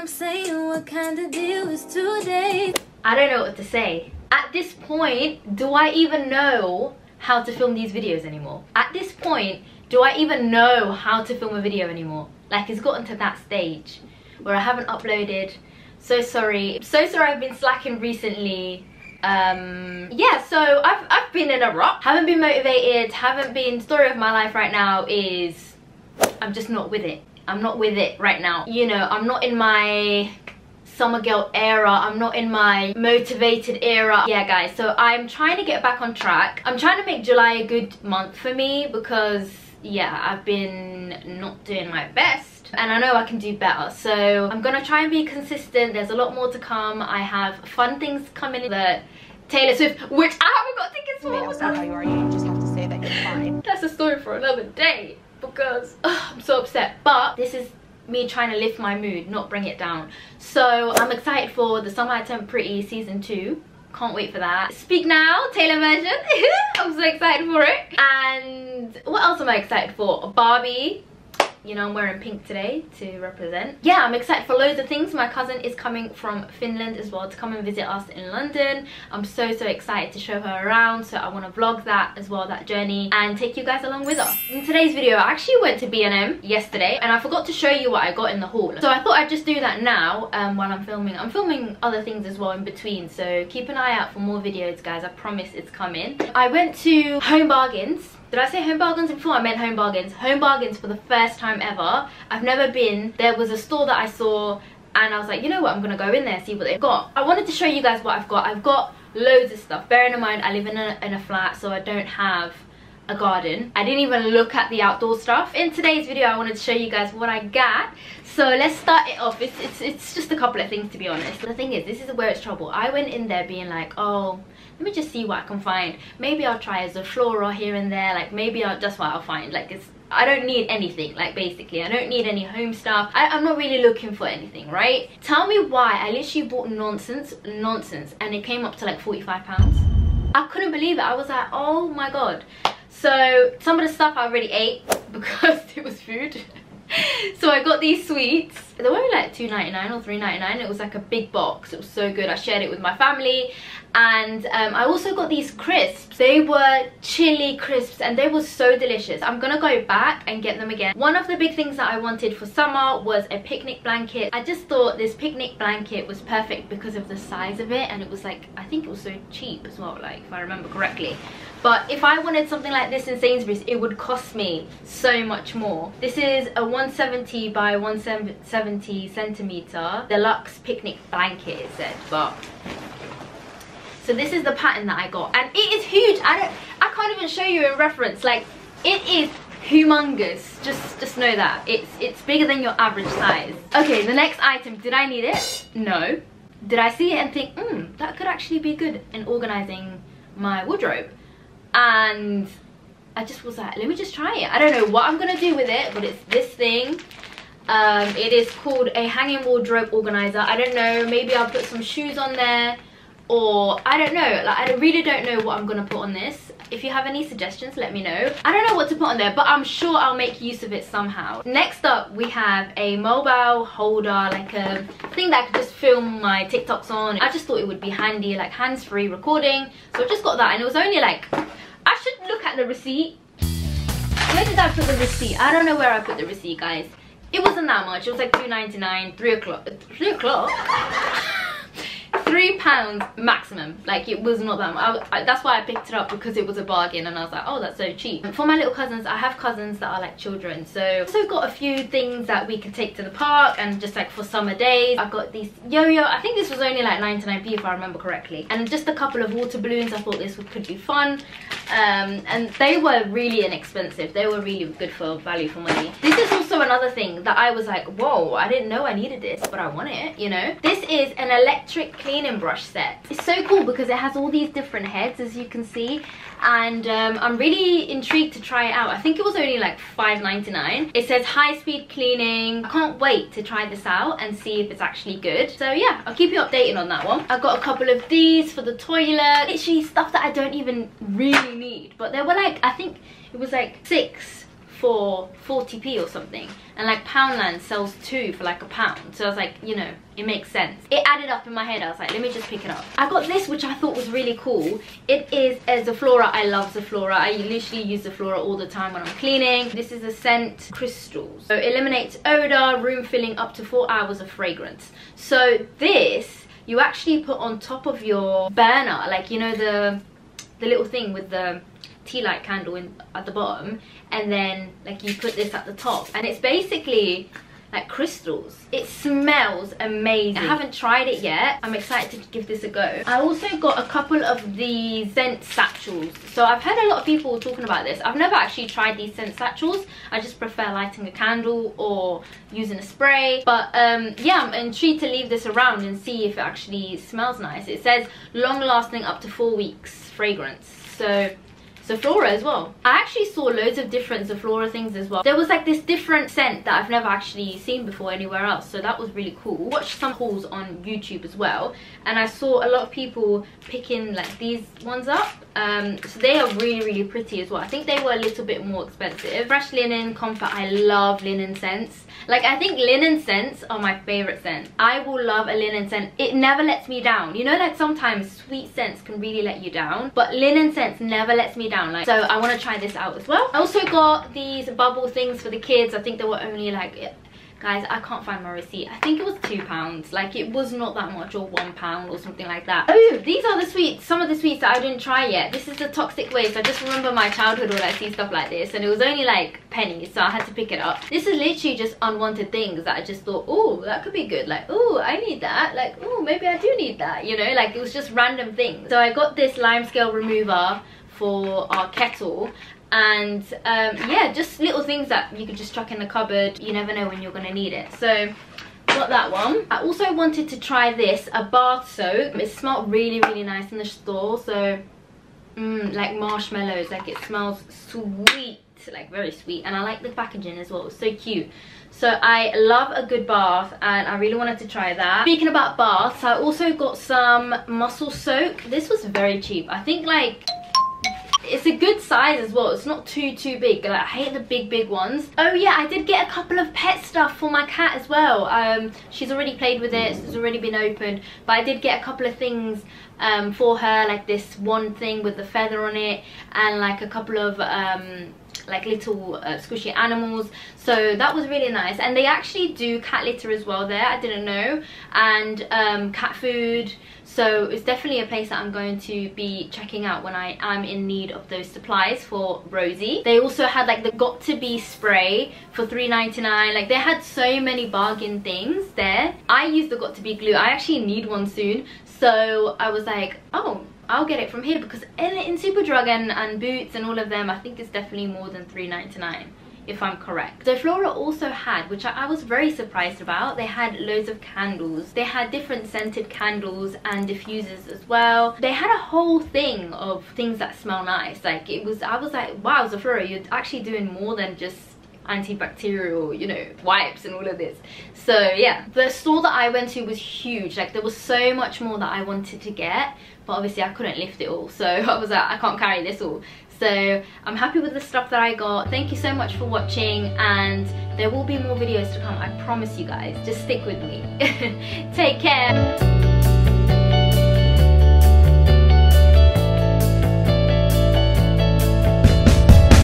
I'm saying what kind of deal is today? I don't know what to say. At this point, do I even know how to film these videos anymore? At this point, do I even know how to film a video anymore? Like it's gotten to that stage where I haven't uploaded. So sorry. So sorry I've been slacking recently. Um, yeah, so I've, I've been in a rut. Haven't been motivated, haven't been, story of my life right now is I'm just not with it. I'm not with it right now. You know, I'm not in my summer girl era. I'm not in my motivated era. Yeah guys so i'm trying to get back on track. I'm trying to make july a good month for me because yeah i've been not doing my best and I know I can do better. So I'm gonna try and be consistent. There's a lot more to come. I have fun things coming that Taylor Swift which I haven't got tickets for. That's how you are you just have to say that you're fine. That's a story for another day because I'm so upset. But this is me trying to lift my mood not bring it down. So I'm excited for the Summer I Turned Pretty season 2 can't wait for that. Speak now taylor version. I'm so excited for it. And what else am i excited for? Barbie you know i'm wearing pink today to represent. Yeah i'm excited for loads of things. My cousin is coming from finland as well to come and visit us in london. I'm so so excited to show her around so i want to vlog that as well that journey and take you guys along with us. In today's video i actually went to b&m yesterday and i forgot to show you what i got in the haul. So i thought i'd just do that now um, while i'm filming. I'm filming other things as well in between so keep an eye out for more videos guys. I promise it's coming. I went to home bargains did I say Home Bargains before? I meant Home Bargains. Home Bargains for the first time ever. I've never been. There was a store that I saw and I was like, you know what, I'm gonna go in there, see what they've got. I wanted to show you guys what I've got. I've got loads of stuff. Bearing in mind, I live in a, in a flat, so I don't have a garden. I didn't even look at the outdoor stuff. In today's video, I wanted to show you guys what I got. So let's start it off. It's, it's, it's just a couple of things, to be honest. The thing is, this is where it's trouble. I went in there being like, oh, let me just see what I can find. Maybe I'll try as a floral here and there. Like maybe I'll, that's what I'll find. Like it's I don't need anything, like basically. I don't need any home stuff. I, am not really looking for anything, right? Tell me why I literally bought nonsense, nonsense, and it came up to like 45 pounds. I couldn't believe it. I was like, oh my god. So some of the stuff I already ate because it was food. so I got these sweets. They were only like 2.99 or 3.99. It was like a big box. It was so good. I shared it with my family. And um, I also got these crisps. They were chili crisps and they were so delicious. I'm gonna go back and get them again. One of the big things that I wanted for summer was a picnic blanket. I just thought this picnic blanket was perfect because of the size of it and it was like, I think it was so cheap as well, like if I remember correctly but if I wanted something like this in Sainsbury's it would cost me so much more this is a 170 by 170 centimeter deluxe picnic blanket it said but so this is the pattern that I got and it is huge. I don't I can't even show you in reference. Like it is humongous. Just just know that. It's it's bigger than your average size. Okay the next item. Did I need it? No. Did I see it and think hmm that could actually be good in organizing my wardrobe? And I just was like let me just try it. I don't know what I'm gonna do with it but it's this thing um, it is called a hanging wardrobe organizer I don't know maybe I'll put some shoes on there or I don't know like I really don't know what I'm gonna put on this if you have any suggestions let me know I don't know what to put on there but I'm sure I'll make use of it somehow next up we have a mobile holder like a thing that I could just film my TikToks on I just thought it would be handy like hands-free recording so I just got that and it was only like I should look at the receipt. Where did I put the receipt? I don't know where I put the receipt, guys. It wasn't that much. It was like 2.99, 3 o'clock. 3 o'clock? three pounds maximum. Like it was not that much I, I, that's why i picked it up because it was a bargain and i was like oh that's so cheap. For my little cousins i have cousins that are like children so i also got a few things that we could take to the park and just like for summer days. I've got these yo-yo i think this was only like 99p if i remember correctly and just a couple of water balloons i thought this could be fun. Um, and they were really inexpensive. They were really good for value for money. This is also another thing that i was like whoa i didn't know i needed this but i want it you know? This is an electric cleaning brush set. It's so cool because it has all these different heads as you can see. And um, i'm really intrigued to try it out. I think it was only like 5.99 it says high-speed cleaning. I can't wait to try this out and see if it's actually good. So yeah i'll keep you updated on that one. I've got a couple of these for the toilet. Literally stuff that i don't even really need. But there were like i think it was like six for 40p or something. And like Poundland sells two for like a pound. So I was like you know it makes sense. It added up in my head. I was like let me just pick it up. I got this which I thought was really cool. It is a Zoflora I love Zoflora I literally use Zoflora all the time when I'm cleaning. This is a scent crystals so eliminates odor room filling up to four hours of fragrance. So this you actually put on top of your burner like you know the the little thing with the tea light candle in at the bottom and then like you put this at the top and it's basically like crystals. It smells amazing. I haven't tried it yet. I'm excited to give this a go. I also got a couple of these scent satchels. So i've heard a lot of people talking about this. I've never actually tried these scent satchels. I just prefer lighting a candle or using a spray. But um yeah i'm intrigued to leave this around and see if it actually smells nice. It says long lasting up to four weeks fragrance. So Zoflora as well. I actually saw loads of different Zoflora things as well. There was like this different scent that I've never actually seen before anywhere else. So that was really cool. Watched some hauls on YouTube as well. And I saw a lot of people picking like these ones up. Um, so they are really, really pretty as well. I think they were a little bit more expensive. Fresh Linen Comfort. I love linen scents. Like I think linen scents are my favorite scent. I will love a linen scent. It never lets me down. You know like sometimes sweet scents can really let you down. But linen scents never lets me down down like so i want to try this out as well. I also got these bubble things for the kids. I think they were only like guys i can't find my receipt. I think it was two pounds. Like it was not that much or one pound or something like that. Oh. These are the sweets some of the sweets that i didn't try yet. This is the toxic waste. I just remember my childhood when i see stuff like this and it was only like pennies so i had to pick it up. This is literally just unwanted things that i just thought oh that could be good. Like oh i need that. Like oh maybe i do need that you know? Like it was just random things. So i got this lime scale remover for our kettle. And um, yeah just little things that you could just chuck in the cupboard. You never know when you're gonna need it. So got that one. I also wanted to try this a bath soap. It smelled really really nice in the store. So mm, like marshmallows. Like it smells sweet. Like very sweet. And i like the packaging as well. It's so cute. So i love a good bath and i really wanted to try that. Speaking about baths i also got some muscle soak. This was very cheap. I think like it's a good size as well. It's not too too big. Like, i hate the big big ones. Oh yeah i did get a couple of pet stuff for my cat as well. Um she's already played with it. So it's already been opened. But i did get a couple of things um for her like this one thing with the feather on it and like a couple of um like little uh, squishy animals. So that was really nice. And they actually do cat litter as well there i didn't know. And um, cat food. So it's definitely a place that i'm going to be checking out when i am in need of those supplies for rosie. They also had like the got2b spray for 3.99 like they had so many bargain things there. I use the got2b glue. I actually need one soon. So i was like oh I'll get it from here because in, in Superdrug and, and Boots and all of them, I think it's definitely more than $3.99 if I'm correct. Zoflora also had, which I, I, was very surprised about, they had loads of candles. They had different scented candles and diffusers as well. They had a whole thing of things that smell nice. Like it was, I was like, wow, Zoflora, you're actually doing more than just antibacterial you know wipes and all of this so yeah the store that i went to was huge like there was so much more that i wanted to get but obviously i couldn't lift it all so i was like i can't carry this all. So i'm happy with the stuff that i got. Thank you so much for watching and there will be more videos to come i promise you guys. Just stick with me. Take care